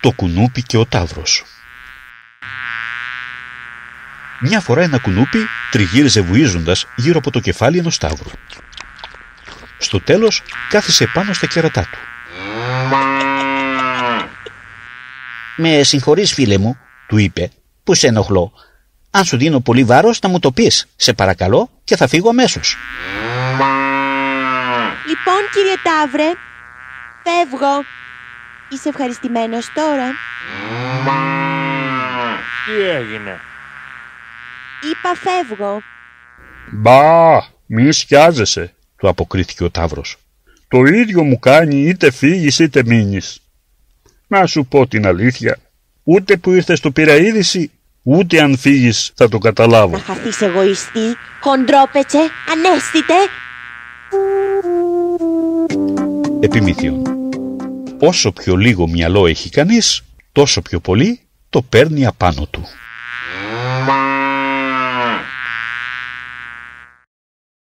το κουνούπι και ο τάβρος. Μια φορά ένα κουνούπι τριγύριζε βουίζοντας γύρω από το κεφάλι ενός τάβρου. Στο τέλος κάθισε πάνω στα κέρατά του. «Με συγχωρείς φίλε μου», του είπε, «που σε ενοχλώ. Αν σου δίνω πολύ βάρος να μου το πεις, σε παρακαλώ και θα φύγω αμέσως. Λοιπόν κύριε Ταύρε, φεύγω. Είσαι ευχαριστημένος τώρα; Τι έγινε; Είπα φεύγω. Μπα, μη σκιάζεσαι, του αποκρίθηκε ο Ταύρος. Το ίδιο μου κάνει είτε φύγεις είτε μείνεις. Να σου πω την αλήθεια, ούτε που ήρθες στο πήρα είδηση, ούτε αν φύγεις θα το καταλάβω. Να χαθείς εγωιστή, χοντρόπετσε, ανέστητε. Επιμήθειον. Όσο πιο λίγο μυαλό έχει κανείς, τόσο πιο πολύ το παίρνει απάνω του.